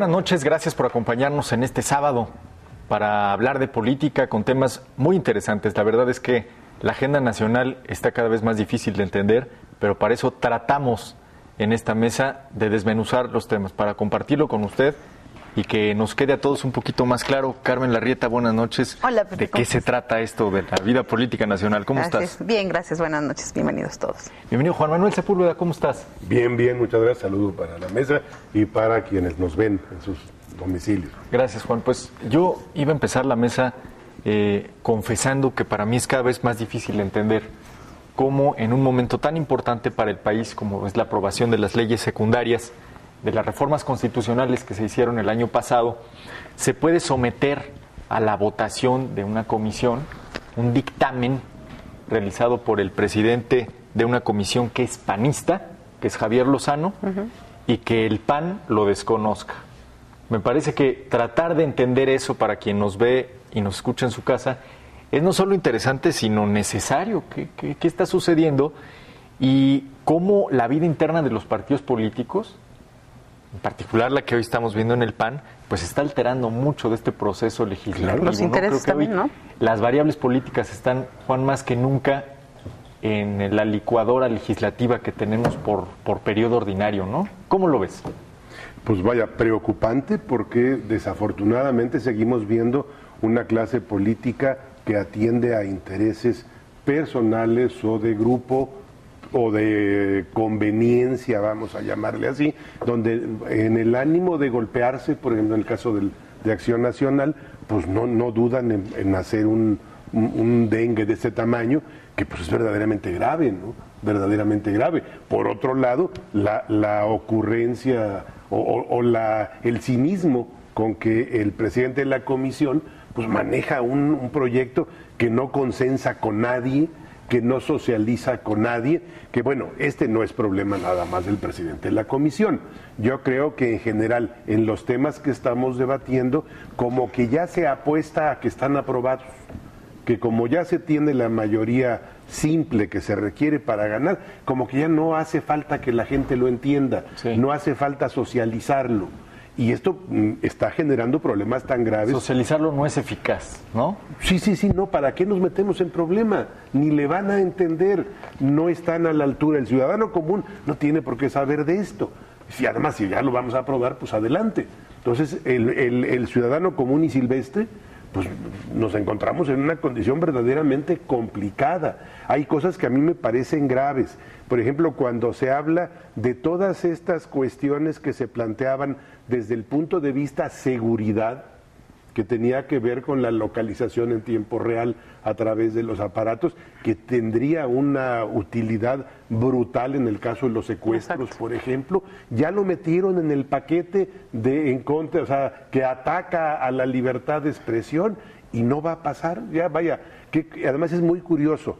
Buenas noches, gracias por acompañarnos en este sábado para hablar de política con temas muy interesantes. La verdad es que la agenda nacional está cada vez más difícil de entender, pero para eso tratamos en esta mesa de desmenuzar los temas, para compartirlo con usted y que nos quede a todos un poquito más claro. Carmen Larrieta, buenas noches. Hola, ¿De qué se trata esto de la vida política nacional? ¿Cómo gracias. estás? Bien, gracias. Buenas noches. Bienvenidos todos. Bienvenido, Juan Manuel Sepúlveda. ¿Cómo estás? Bien, bien. Muchas gracias. Saludos para la mesa y para quienes nos ven en sus domicilios. Gracias, Juan. Pues yo iba a empezar la mesa eh, confesando que para mí es cada vez más difícil entender cómo en un momento tan importante para el país como es la aprobación de las leyes secundarias, de las reformas constitucionales que se hicieron el año pasado, se puede someter a la votación de una comisión un dictamen realizado por el presidente de una comisión que es panista, que es Javier Lozano, y que el PAN lo desconozca. Me parece que tratar de entender eso para quien nos ve y nos escucha en su casa es no solo interesante, sino necesario. ¿Qué, qué, qué está sucediendo? Y cómo la vida interna de los partidos políticos en particular la que hoy estamos viendo en el PAN, pues está alterando mucho de este proceso legislativo. Los intereses Creo que también, ¿no? Las variables políticas están, Juan, más que nunca en la licuadora legislativa que tenemos por, por periodo ordinario, ¿no? ¿Cómo lo ves? Pues vaya, preocupante porque desafortunadamente seguimos viendo una clase política que atiende a intereses personales o de grupo o de conveniencia, vamos a llamarle así, donde en el ánimo de golpearse, por ejemplo en el caso del, de Acción Nacional, pues no, no dudan en, hacer un, un, dengue de este tamaño, que pues es verdaderamente grave, ¿no? Verdaderamente grave. Por otro lado, la, la ocurrencia o, la, el cinismo con que el presidente de la comisión pues maneja un proyecto que no consensa con nadie, que no socializa con nadie, que bueno, este no es problema nada más del presidente de la comisión. Yo creo que en general en los temas que estamos debatiendo, como que ya se apuesta a que están aprobados, que como ya se tiene la mayoría simple que se requiere para ganar, como que ya no hace falta que la gente lo entienda, sí. no hace falta socializarlo. Y esto mm, está generando problemas tan graves. Socializarlo no es eficaz, ¿no? Sí, sí, sí, no. ¿Para qué nos metemos en problema? Ni le van a entender. No están a la altura. El ciudadano común no tiene por qué saber de esto. Si además, si ya lo vamos a aprobar, pues adelante. Entonces, el, el, el ciudadano común y silvestre, pues nos encontramos en una condición verdaderamente complicada. Hay cosas que a mí me parecen graves. Por ejemplo, cuando se habla de todas estas cuestiones que se planteaban desde el punto de vista seguridad, que tenía que ver con la localización en tiempo real a través de los aparatos, que tendría una utilidad brutal en el caso de los secuestros, Exacto. por ejemplo, ya lo metieron en el paquete de en contra, o sea, que ataca a la libertad de expresión y no va a pasar, ya vaya, que, que además es muy curioso,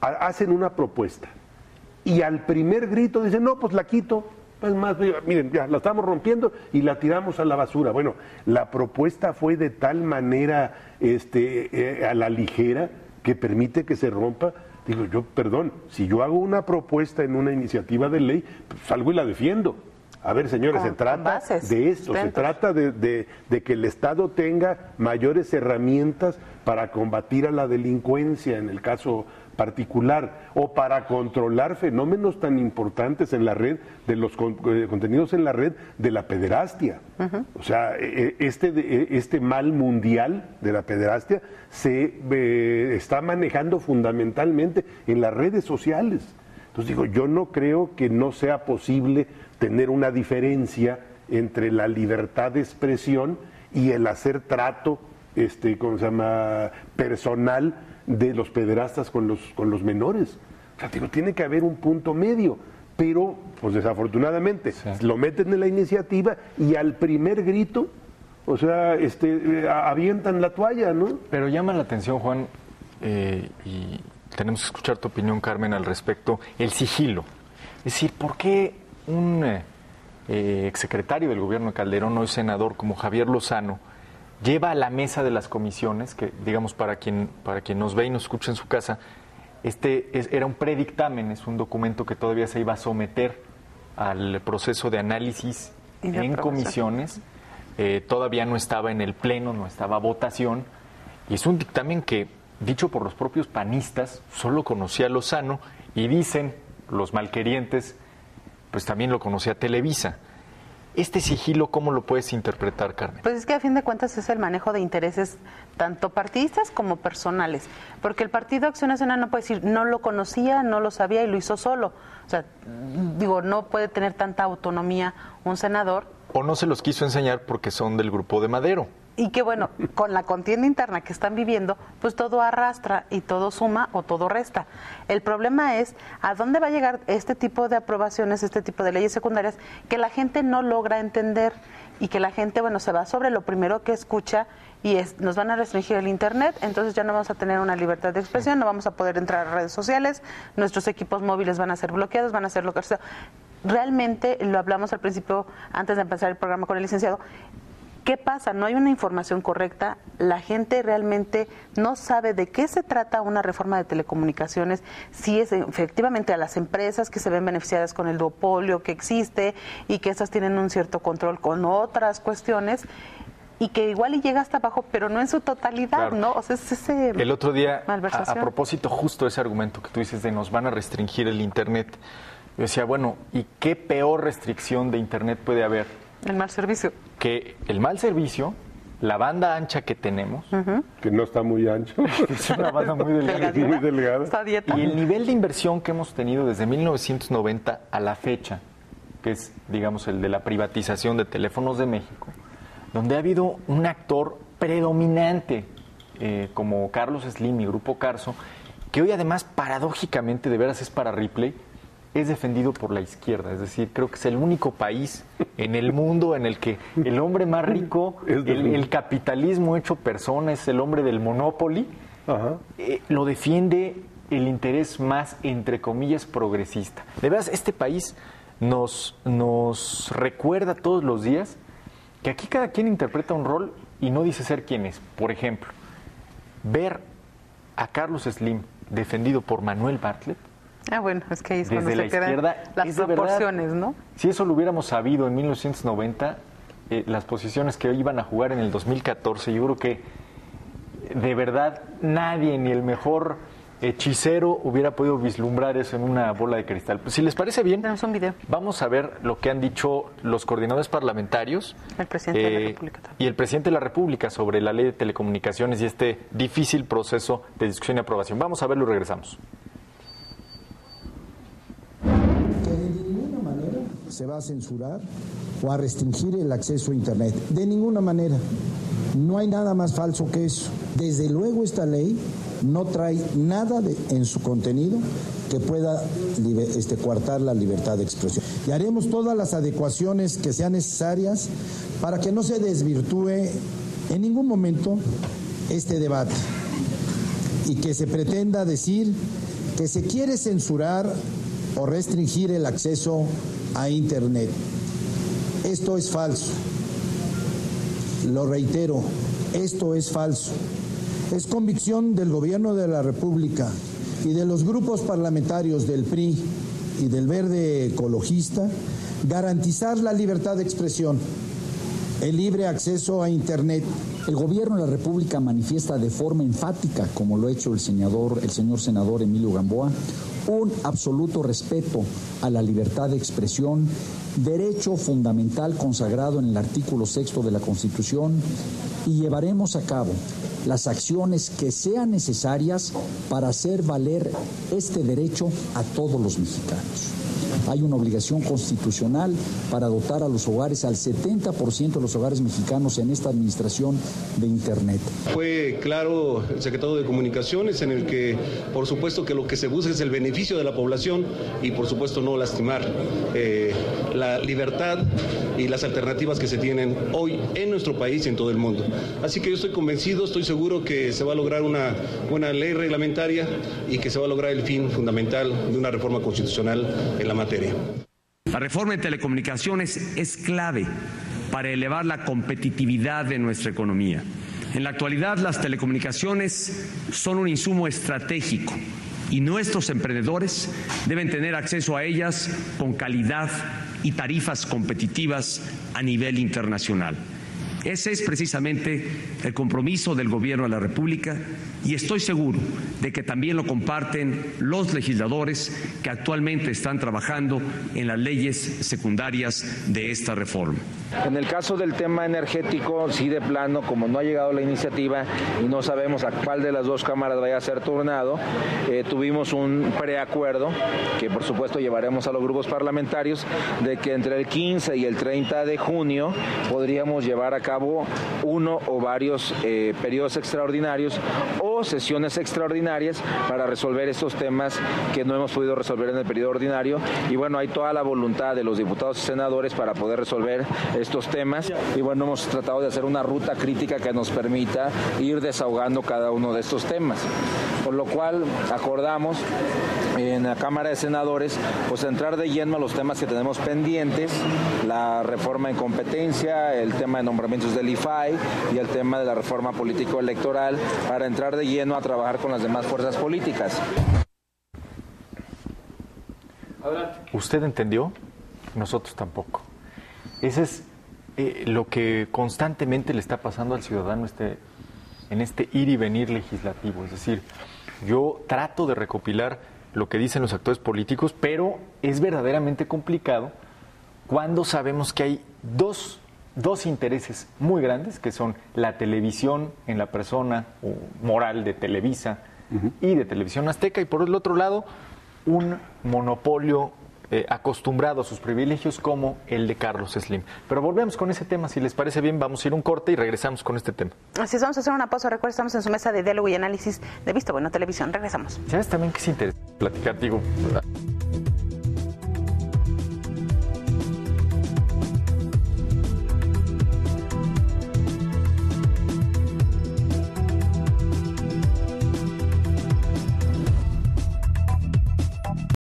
hacen una propuesta y al primer grito dicen, no, pues la quito, pues más, miren, ya la estamos rompiendo y la tiramos a la basura. Bueno, la propuesta fue de tal manera este, eh, a la ligera que permite que se rompa. Digo, yo, perdón, si yo hago una propuesta en una iniciativa de ley, pues salgo y la defiendo. A ver, señores, con, se trata de esto, se trata de, de, de, que el Estado tenga mayores herramientas para combatir a la delincuencia, en el caso particular o para controlar fenómenos tan importantes en la red de los con, eh, contenidos en la red de la pederastia. Uh -huh. O sea, este, este mal mundial de la pederastia se eh, está manejando fundamentalmente en las redes sociales. Entonces digo, yo no creo que no sea posible tener una diferencia entre la libertad de expresión y el hacer trato, este, ¿cómo se llama?, personal de los pederastas con los, con los menores. O sea, digo, tiene que haber un punto medio, pero pues desafortunadamente sí. lo meten en la iniciativa y al primer grito, o sea, este, avientan la toalla, ¿no? Pero llama la atención, Juan, eh, y tenemos que escuchar tu opinión, Carmen, al respecto, el sigilo. Es decir, ¿por qué un eh, exsecretario del gobierno de Calderón, hoy senador como Javier Lozano, lleva a la mesa de las comisiones, que digamos para quien, para quien nos ve y nos escucha en su casa, este es, era un predictamen, es un documento que todavía se iba a someter al proceso de análisis en comisiones, eh, todavía no estaba en el Pleno, no estaba votación, y es un dictamen que, dicho por los propios panistas, solo conocía Lozano, y dicen los malquerientes, pues también lo conocía Televisa. Este sigilo, ¿cómo lo puedes interpretar, Carmen? Pues es que a fin de cuentas es el manejo de intereses tanto partidistas como personales, porque el Partido Acción Nacional no puede decir no lo conocía, no lo sabía y lo hizo solo. O sea, digo, no puede tener tanta autonomía un senador. O no se los quiso enseñar porque son del grupo de Madero y que bueno, con la contienda interna que están viviendo, pues todo arrastra y todo suma o todo resta. El problema es a dónde va a llegar este tipo de aprobaciones, este tipo de leyes secundarias que la gente no logra entender y que la gente, bueno, se va sobre lo primero que escucha y es, nos van a restringir el Internet, entonces ya no vamos a tener una libertad de expresión, no vamos a poder entrar a redes sociales, nuestros equipos móviles van a ser bloqueados, van a ser bloqueados. Realmente, lo hablamos al principio, antes de empezar el programa con el licenciado, ¿Qué pasa? No hay una información correcta, la gente realmente no sabe de qué se trata una reforma de telecomunicaciones, si es efectivamente a las empresas que se ven beneficiadas con el duopolio que existe y que esas tienen un cierto control con otras cuestiones y que igual y llega hasta abajo, pero no en su totalidad, ¿no? O sea, es ese El otro día, a, a, propósito justo ese argumento que tú dices de nos van a restringir el Internet, yo decía, bueno, ¿y qué peor restricción de Internet puede haber? El mal servicio que el mal servicio, la banda ancha que tenemos, que no está muy ancho, es una banda muy delgada, muy delgada. y el nivel de inversión que hemos tenido desde 1990 a la fecha, que es, digamos, el de la privatización de teléfonos de México, donde ha habido un actor predominante eh, como Carlos Slim y Grupo Carso, que hoy además paradójicamente de veras es para Ripley, es defendido por la izquierda. Es decir, creo que es el único país en el mundo en el que el hombre más rico, el, capitalismo hecho persona, es el hombre del monopoly, eh, lo defiende el interés más, entre comillas, progresista. De veras, este país nos, nos recuerda todos los días que aquí cada quien interpreta un rol y no dice ser quién es. Por ejemplo, ver a Carlos Slim defendido por Manuel Bartlett Ah, bueno, es que ahí es cuando se quedan las proporciones, ¿no? Si eso lo hubiéramos sabido en 1990, eh, las posiciones que iban a jugar en el 2014, yo creo que de verdad nadie, ni el mejor hechicero hubiera podido vislumbrar eso en una bola de cristal. Pues, si les parece bien, un video. vamos a ver lo que han dicho los coordinadores parlamentarios el presidente de la eh, República y el presidente de la República sobre la ley de telecomunicaciones y este difícil proceso de discusión y aprobación. Vamos a verlo y regresamos. Se va a censurar o a restringir el acceso a Internet. De ninguna manera. No hay nada más falso que eso. Desde luego esta ley no trae nada en su contenido que pueda este, coartar la libertad de expresión. Y haremos todas las adecuaciones que sean necesarias para que no se desvirtúe en ningún momento este debate y que se pretenda decir que se quiere censurar o restringir el acceso a Internet. Esto es falso. Lo reitero, esto es falso. Es convicción del Gobierno de la República y de los grupos parlamentarios del PRI y del Verde Ecologista garantizar la libertad de expresión, el libre acceso a Internet. El Gobierno de la República manifiesta de forma enfática, como lo ha hecho el, senador, el señor senador Emilio Gamboa, un absoluto respeto a la libertad de expresión, derecho fundamental consagrado en el artículo sexto de la Constitución, y llevaremos a cabo las acciones que sean necesarias para hacer valer este derecho a todos los mexicanos hay una obligación constitucional para dotar a los hogares, al 70% de los hogares mexicanos en esta administración de Internet. Fue claro el secretario de Comunicaciones en el que, por supuesto, que lo que se busca es el beneficio de la población y, por supuesto, no lastimar eh, la libertad y las alternativas que se tienen hoy en nuestro país y en todo el mundo. Así que yo estoy convencido, estoy seguro que se va a lograr una buena ley reglamentaria y que se va a lograr el fin fundamental de una reforma constitucional en la materia. La reforma de telecomunicaciones es clave para elevar la competitividad de nuestra economía. En la actualidad las telecomunicaciones son un insumo estratégico y nuestros emprendedores deben tener acceso a ellas con calidad y tarifas competitivas a nivel internacional. Ese es precisamente el compromiso del Gobierno de la República y estoy seguro de que también lo comparten los legisladores que actualmente están trabajando en las leyes secundarias de esta reforma. En el caso del tema energético, sí de plano, como no ha llegado la iniciativa y no sabemos a cuál de las dos cámaras vaya a ser turnado, eh, tuvimos un preacuerdo que por supuesto llevaremos a los grupos parlamentarios de que entre el 15 y el 30 de junio podríamos llevar a cabo uno o varios eh, periodos extraordinarios o sesiones extraordinarias para resolver estos temas que no hemos podido resolver en el periodo ordinario. Y bueno, hay toda la voluntad de los diputados y senadores para poder resolver estos temas. Y bueno, hemos tratado de hacer una ruta crítica que nos permita ir desahogando cada uno de estos temas. Por lo cual acordamos en la Cámara de Senadores pues entrar de lleno a los temas que tenemos pendientes, la reforma en competencia, el tema de nombramientos del IFAI y el tema de la reforma político-electoral para entrar de lleno a trabajar con las demás fuerzas políticas. ¿Usted entendió? Nosotros tampoco. Ese es eh, lo que constantemente le está pasando al ciudadano este, en este ir y venir legislativo. Es decir, yo trato de recopilar lo que dicen los actores políticos, pero es verdaderamente complicado cuando sabemos que hay dos, dos intereses muy grandes, que son la televisión en la persona moral de Televisa y de Televisión Azteca, y por el otro lado, un monopolio eh, acostumbrado a sus privilegios como el de Carlos Slim. Pero volvemos con ese tema, si les parece bien, vamos a ir un corte y regresamos con este tema. Así es, vamos a hacer una pausa. Recuerda, estamos en su mesa de diálogo y análisis de Visto Bueno Televisión. Regresamos. ¿Sabes también que es interesante platicar? Digo,